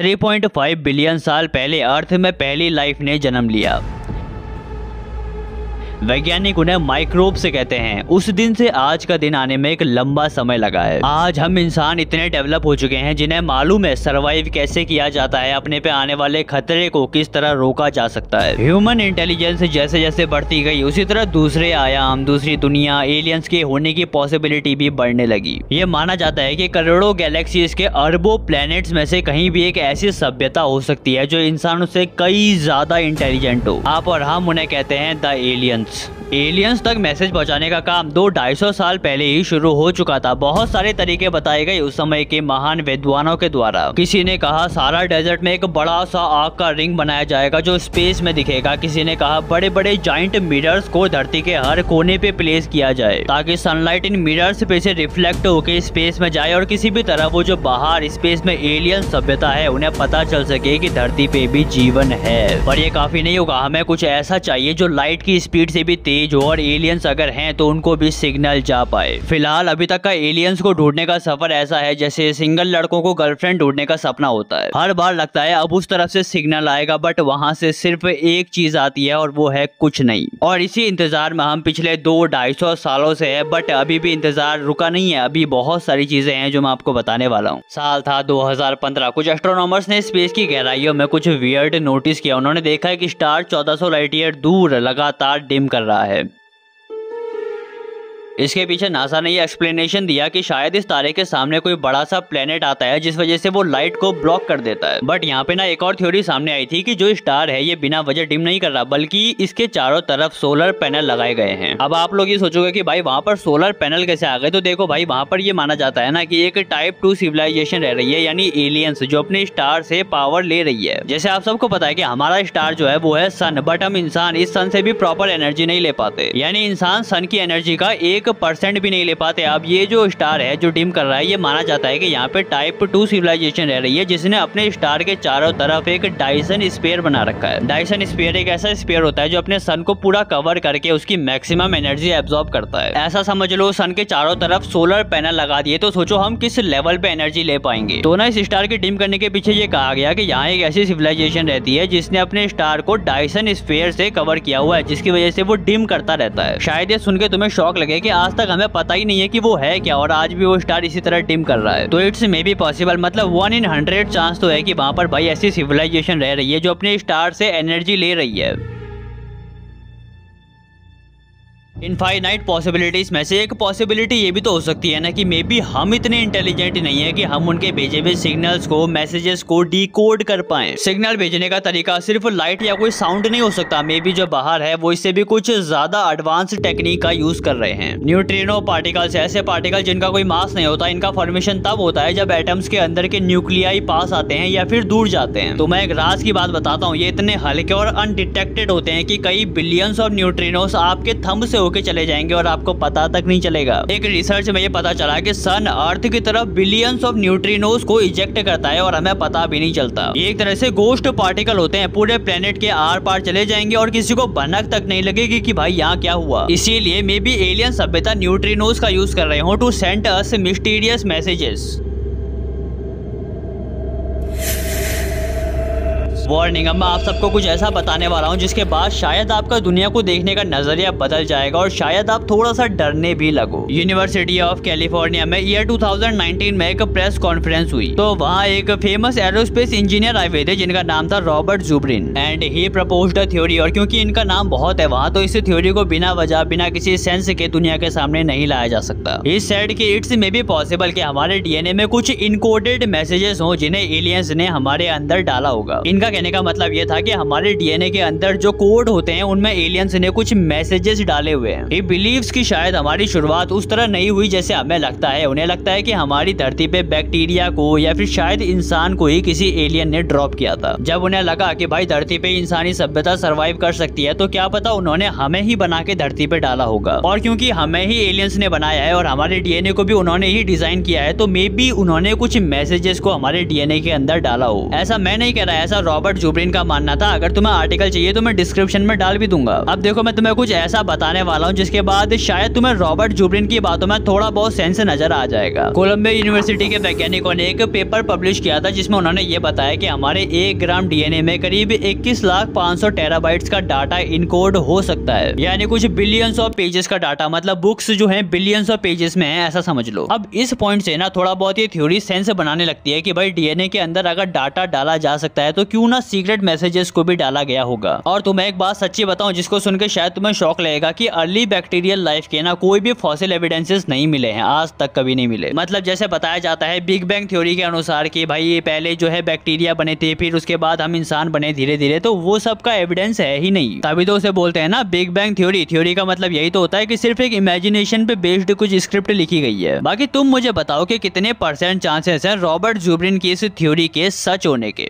3.5 billion साल पहले अर्थ में पहली लाइफ ने जन्म लिया। वैज्ञानिक उन्हें माइक्रोब से कहते हैं। उस दिन से आज का दिन आने में एक लंबा समय लगा है। आज हम इंसान इतने डेवलप हो चुके हैं जिन्हें मालूम है सरवाइव कैसे किया जाता है, अपने पे आने वाले खतरे को किस तरह रोका जा सकता है। ह्यूमन इंटेलिजेंस जैसे जैसे बढ़ती गई, उसी तरह दूसरे आयाम, दूसरी दुनिया, एलियंस के होने की पॉसिबिलिटी भी बढ़ने लगी। ये माना जाता है की करोड़ों गैलेक्सीज के अरबों प्लैनेट्स में से कहीं भी एक ऐसी सभ्यता हो सकती है जो इंसानों से कई ज़्यादा इंटेलिजेंट हो। आप और हम उन्हें कहते हैं द एलियंस। It's. एलियंस तक मैसेज पहुँचाने का काम दो ढाई सौ साल पहले ही शुरू हो चुका था। बहुत सारे तरीके बताए गए उस समय के महान विद्वानों के द्वारा। किसी ने कहा, सारा डेजर्ट में एक बड़ा सा आग का रिंग बनाया जाएगा जो स्पेस में दिखेगा। किसी ने कहा बड़े बड़े जाइंट मिरर्स को धरती के हर कोने पे प्लेस किया जाए, ताकि सनलाइट इन मिरर्स पे से रिफ्लेक्ट होकर स्पेस में जाए और किसी भी तरह वो जो बाहर स्पेस में एलियन सभ्यता है, उन्हें पता चल सके की धरती पे भी जीवन है। पर ये काफ़ी नहीं होगा, हमें कुछ ऐसा चाहिए जो लाइट की स्पीड से भी तेज हो और एलियंस अगर हैं तो उनको भी सिग्नल जा पाए। फ़िलहाल अभी तक का एलियंस को ढूँढने का सफ़र ऐसा है जैसे सिंगल लड़कों को गर्लफ्रेंड ढूँढने का सपना होता है। हर बार लगता है अब उस तरफ़ से सिग्नल आएगा बट वहाँ से सिर्फ़ एक चीज़ आती है और वो है कुछ नहीं। और इसी इंतज़ार में हम पिछले दो ढाई सौ सालों से है बट अभी भी इंतज़ार रुका नहीं है। अभी बहुत सारी चीज़ें हैं जो मैं आपको बताने वाला हूँ। साल था 2015 कुछ एस्ट्रोनॉमर्स ने स्पेस की गहराइयों में कुछ वियर्ड नोटिस किया। उन्होंने देखा है कि स्टार 1400 लाइट ईयर दूर लगातार डिम कर रहा है। है इसके पीछे नासा ने यह एक्सप्लेनेशन दिया कि शायद इस तारे के सामने कोई बड़ा सा प्लेनेट आता है, जिस वजह से वो लाइट को ब्लॉक कर देता है। बट यहाँ पे ना एक और थ्योरी सामने आई थी कि जो स्टार है, ये बिना वजह डिम नहीं कर रहा, बल्कि इसके चारों तरफ़ सोलर पैनल लगाए गए हैं। अब आप लोग ये सोचोगे कि भाई वहाँ पर सोलर पैनल कैसे आ गए? तो देखो भाई, वहाँ पर ये माना जाता है ना कि एक टाइप टू सिविलाइजेशन रह रही है, यानी एलियंस जो अपने स्टार से पावर ले रही है। जैसे आप सबको पता है कि हमारा स्टार जो है, वो है सन बट हम इंसान इस सन से भी प्रॉपर एनर्जी नहीं ले पाते। यानी इंसान सन की एनर्जी का एक परसेंट भी नहीं ले पाते। अब ये जो स्टार है, जो डिम कर रहा है, ये माना जाता है कि यहाँ पे टाइप टू सिविलाइजेशन रह रही है, जिसने अपने स्टार के चारों तरफ़ एक डाइसन स्पेयर बना रखा है। डाइसन स्पेयर एक ऐसा स्पेयर होता है जो अपने सन को पूरा कवर करके उसकी मैक्सिमम एनर्जी एब्जॉर्ब करता है। ऐसा समझ लो सन के चारों तरफ़ सोलर पैनल लगा दिए तो सोचो हम किस लेवल पे एनर्जी ले पाएँगे। तो ना इस स्टार के डिम करने के पीछे ये कहा गया कि यहाँ एक ऐसी सिविलाइजेशन रहती है, जिसने अपने स्टार को डाइसन स्पेयर से कवर किया हुआ है, जिसकी वजह से वो डिम करता रहता है। शायद ये सुन के तुम्हें शौक लगे कि आज तक हमें पता ही नहीं है कि वो है क्या, और आज भी वो स्टार इसी तरह डिम कर रहा है। तो इट्स मे बी पॉसिबल मतलब वन इन हंड्रेड चांस तो है कि वहाँ पर भाई ऐसी सिविलाइजेशन रह रही है जो अपने स्टार से एनर्जी ले रही है। इनफाइनाइट पॉसिबिलिटीज में से एक पॉसिबिलिटी ये भी तो हो सकती है ना कि मे बी हम इतने इंटेलिजेंट नहीं है कि हम उनके भेजे हुए सिग्नल्स को मैसेजेस को डिकोड कर पाए। सिग्नल भेजने का तरीका सिर्फ़ लाइट या कोई साउंड नहीं हो सकता। मे बी जो बाहर है, वो इससे भी कुछ ज़्यादा एडवांस टेक्निक का यूज़ कर रहे हैं। न्यूट्रिनो पार्टिकल्स ऐसे पार्टिकल जिनका कोई मास नहीं होता, इनका फॉर्मेशन तब होता है जब एटम्स के अंदर के न्यूक्लियाई पास आते हैं या फिर दूर जाते हैं। तो मैं एक राज की बात बताता हूँ, ये इतने हल्के और अनडिटेक्टेड होते हैं की कई बिलियंस ऑफ़ न्यूट्रिनोस आपके थंब से होके चले जाएँगे और आपको पता तक नहीं चलेगा। एक रिसर्च में ये पता चला कि सन अर्थ की तरफ़ बिलियंस ऑफ़ न्यूट्रिनोस को इजेक्ट करता है और हमें पता भी नहीं चलता। एक तरह से गोस्ट पार्टिकल होते हैं, पूरे प्लेनेट के आर पार चले जाएँगे और किसी को भनक तक नहीं लगेगी की भाई यहाँ क्या हुआ। इसीलिए मे बी एलियन सभ्यता न्यूट्रिनोस का यूज़ कर रहे हो to send us mysterious messages warning अब मैं आप सबको कुछ ऐसा बताने वाला हूँ जिसके बाद शायद आपका दुनिया को देखने का नज़रिया बदल जाएगा और शायद आप थोड़ा सा डरने भी लगो। यूनिवर्सिटी ऑफ़ कैलिफ़ोर्निया में ईयर 2019 में एक प्रेस कॉन्फ्रेंस हुई। तो वहाँ एक फ़ेमस एरोस्पेस इंजीनियर आए हुए थे, जिनका नाम था Robert Zubrin and he propose theory और क्योंकि इनका नाम बहुत है वहाँ तो इस थ्योरी को बिना वजह, बिना किसी सेंस के दुनिया के सामने नहीं लाया जा सकता। इस सेट की इट्स में भी पॉसिबल की हमारे डीएनए में कुछ इनकोडेड मैसेजेस हो जिन्हें एलियंस ने हमारे अंदर डाला होगा। इनका कहने का मतलब ये था कि हमारे डीएनए के अंदर जो कोड होते हैं, उनमें एलियंस ने कुछ मैसेजेस डाले हुए हैं। ये की शायद हमारी शुरुआत उस तरह नहीं हुई जैसे हमें लगता है। उन्हें लगता है कि हमारी धरती पे बैक्टीरिया को या फिर शायद इंसान को ही किसी एलियन ने ड्रॉप किया था। जब उन्हें लगा कि भाई धरती पे इंसानी सभ्यता सर्वाइव कर सकती है तो क्या पता उन्होंने हमें ही बना के धरती पे डाला होगा। और क्योंकि हमें ही एलियंस ने बनाया है और हमारे डीएनए को भी उन्होंने ही डिज़ाइन किया है तो मे बी उन्होंने कुछ मैसेजेस को हमारे डीएनए के अंदर डाला हो। ऐसा मैं नहीं कह रहा, ऐसा रॉबर्ट रॉबर्ट जुबरिन का मानना था, अगर तुम्हें आर्टिकल चाहिए तो मैं डिस्क्रिप्शन में डाल भी दूँगा। अब देखो, मैं तुम्हें कुछ ऐसा बताने वाला हूँ, जिसके बाद शायद तुम्हें रॉबर्ट जुबरिन की बातों में थोड़ा बहुत सेंस नज़र आ जाएगा। कोलंबिया यूनिवर्सिटी के वैज्ञानिकों ने एक पेपर पब्लिश किया था, जिसमें उन्होंने ये बताया की हमारे एक ग्राम डीएनए में करीब इक्कीस लाख पाँच सौ टेराबाइट का डाटा इनकोड हो सकता है। यानी कुछ बिलियंस ऑफ़ पेजेस का डाटा मतलब बुक्स जो है बिलियंस ऑफ़ पेजेस में है, ऐसा समझ लो। अब इस पॉइंट से ना थोड़ा बहुत ये थ्योरी सेंस बनाने लगती है कि भाई डीएनए के अंदर अगर डाटा डाला जा सकता है तो क्यों ना सीक्रेट मैसेजेस को भी डाला गया होगा। और तुम्हें एक बात सच्ची बताऊँ, जिसको सुनकर शायद तुम्हें शौक लगेगा कि अर्ली बैक्टीरियल लाइफ के ना कोई भी फॉसिल एविडेंसेस नहीं मिले हैं, आज तक कभी नहीं मिले। मतलब जैसे बताया जाता है बिग बैंग थ्योरी के अनुसार कि भाई पहले जो है बैक्टीरिया बने थे, फिर उसके बाद हम इंसान बने धीरे धीरे तो वो सब एविडेंस है ही नहीं। तभी तो उसे बोलते हैं ना बिग बैंग थ्योरी थ्योरी का मतलब यही तो होता है कि सिर्फ़ एक इमेजिनेशन पे बेस्ड कुछ स्क्रिप्ट लिखी गई है। बाकी तुम मुझे बताओ कि कितने परसेंट चांसेस है रॉबर्ट जुबरिन की इस थ्योरी के सच होने के।